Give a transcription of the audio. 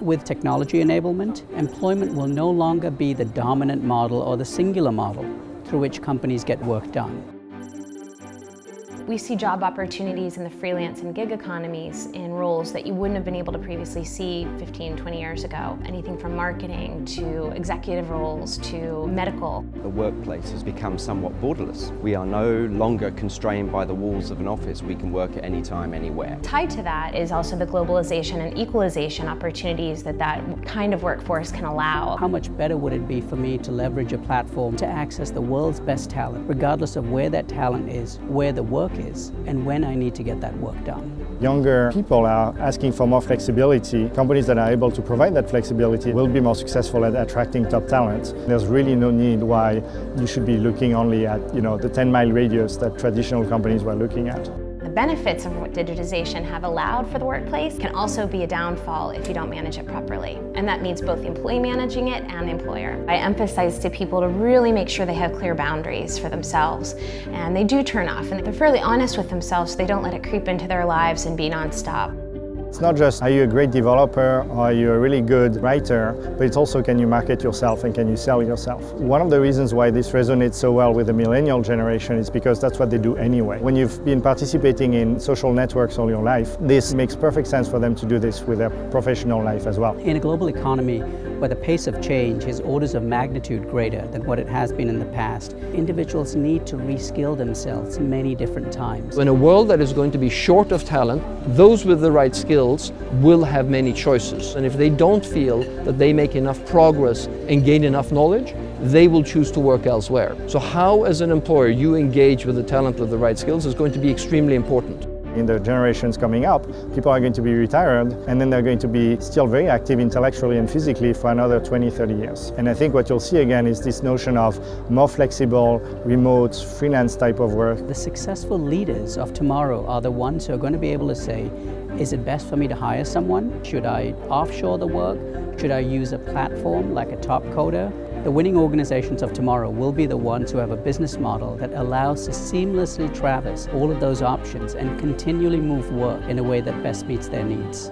With technology enablement, employment will no longer be the dominant model or the singular model through which companies get work done. We see job opportunities in the freelance and gig economies in roles that you wouldn't have been able to previously see 15, 20 years ago. Anything from marketing to executive roles to medical. The workplace has become somewhat borderless. We are no longer constrained by the walls of an office. We can work at any time, anywhere. Tied to that is also the globalization and equalization opportunities that that kind of workforce can allow. How much better would it be for me to leverage a platform to access the world's best talent, regardless of where that talent is, where the work is and when I need to get that work done. Younger people are asking for more flexibility. Companies that are able to provide that flexibility will be more successful at attracting top talent. There's really no need why you should be looking only at you know, the 10 mile radius that traditional companies were looking at. The benefits of what digitization have allowed for the workplace can also be a downfall if you don't manage it properly. And that means both the employee managing it and the employer. I emphasize to people to really make sure they have clear boundaries for themselves. And they do turn off and they're fairly honest with themselves so they don't let it creep into their lives and be nonstop. It's not just are you a great developer or are you a really good writer, but it's also can you market yourself and can you sell yourself. One of the reasons why this resonates so well with the millennial generation is because that's what they do anyway. When you've been participating in social networks all your life, this makes perfect sense for them to do this with their professional life as well. In a global economy where the pace of change is orders of magnitude greater than what it has been in the past, individuals need to reskill themselves many different times. In a world that is going to be short of talent, those with the right skills skills will have many choices. And if they don't feel that they make enough progress and gain enough knowledge, they will choose to work elsewhere. So how as an employer you engage with the talent with the right skills is going to be extremely important. In the generations coming up, people are going to be retired and then they're going to be still very active intellectually and physically for another 20, 30 years. And I think what you'll see again is this notion of more flexible, remote, freelance type of work. The successful leaders of tomorrow are the ones who are going to be able to say, is it best for me to hire someone? Should I offshore the work? Should I use a platform like a Topcoder? The winning organizations of tomorrow will be the ones who have a business model that allows to seamlessly traverse all of those options and continually move work in a way that best meets their needs.